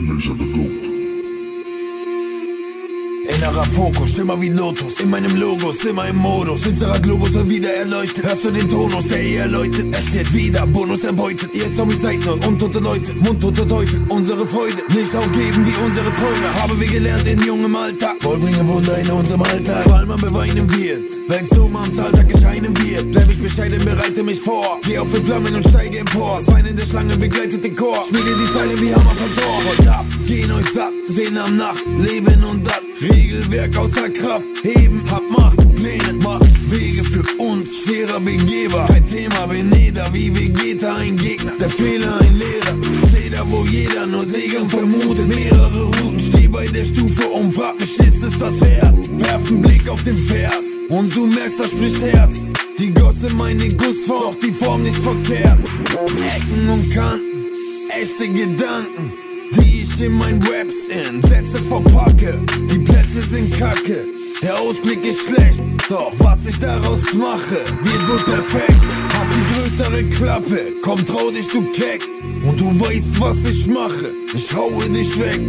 He's the goat. Innerer Fokus, immer wie Lotus In meinem Logos, immer im Modus. Finsterer Globus wird wieder erleuchtet. Hörst du den Tonus, der ihr erläutert? Es wird wieder Bonus erbeutet. Ihr Zombies seid nur untote Leute Mundtote Teufel, unsere Freude Nicht aufgeben wie unsere Träume. Haben wir gelernt in jungem Alter. Wohl bringen Wunder in unserem Alltag. Weil man beweinen wird. Wenn's du ans Alltag gescheinen wird Bleib ich bescheiden, bereite mich vor. Geh auf in Flammen und steige empor. Weinende Schlange begleitet den Chor. Schmiede die Zeilen wie Hammer von Tor Rollt ab, gehen euch satt Sehen am Nacht, Leben und dat Regelwerk außer Kraft, heben, hab Macht, Pläne, Macht, Wege für uns, schwerer Begeber. Kein Thema, Veneda, wie Vegeta, ein Gegner, der Fehler, ein Lehrer. Da, wo jeder nur Segen vermutet, mehrere Routen, steh bei der Stufe und frag mich, ist es das Pferd? Werf einen Blick auf den Vers und du merkst, da spricht Herz. Die Gosse meine Gussform, doch die Form nicht verkehrt. Ecken und Kanten, echte Gedanken die ich in mein Raps in Sätze verpacke. Die Plätze sind kacke, der Ausblick ist schlecht. Doch was ich daraus mache, wird wohl perfekt. Hab die größere Klappe, komm trau dich, du Keck. Und du weißt, was ich mache, ich haue dich weg.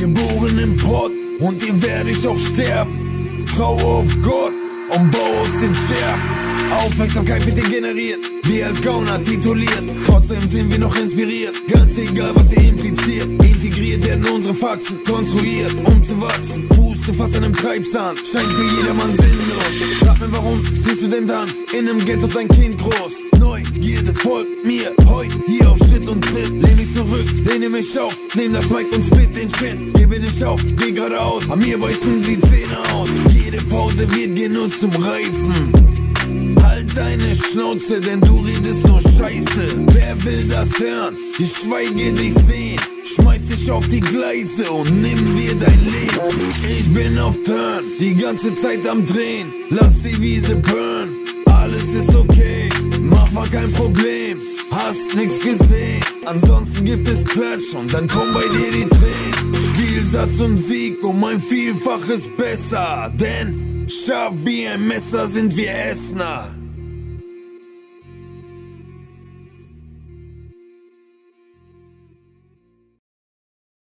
Geboren im Pott und dir werde ich auch sterben. Trau auf Gott und bau aus den Scherben. Aufmerksamkeit wird generiert, wir als Gauner tituliert. Trotzdem sind wir noch inspiriert, ganz egal was ihr impliziert. Integriert werden unsere Faxen, konstruiert, um zu wachsen. Fuß zu fassen im Treibsand, scheint für jedermann sinnlos. Sag mir, warum siehst du denn dann in einem Ghetto dein Kind groß? Neugierde folgt mir heute hier auf Shit und Tritt. Lehn mich zurück, lehne mich auf, nehm das Mic und spit den Shit. Gebe nicht auf, geh geradeaus, an mir beißen sie Zähne aus. Jede Pause wird genutzt zum Reifen. Halt deine Schnauze, denn du redest nur Scheiße. Wer will das hören? Ich schweige dich sehen. Schmeiß dich auf die Gleise und nimm dir dein Leben. Ich bin auf Turn, die ganze Zeit am Drehen. Lass die Wiese burn, alles ist okay. Mach mal kein Problem, hast nix gesehen. Ansonsten gibt es Klatsch und dann kommen bei dir die Tränen. Spielsatz und Sieg um ein Vielfaches besser, denn Scharf wie ein Messer sind wir Essner.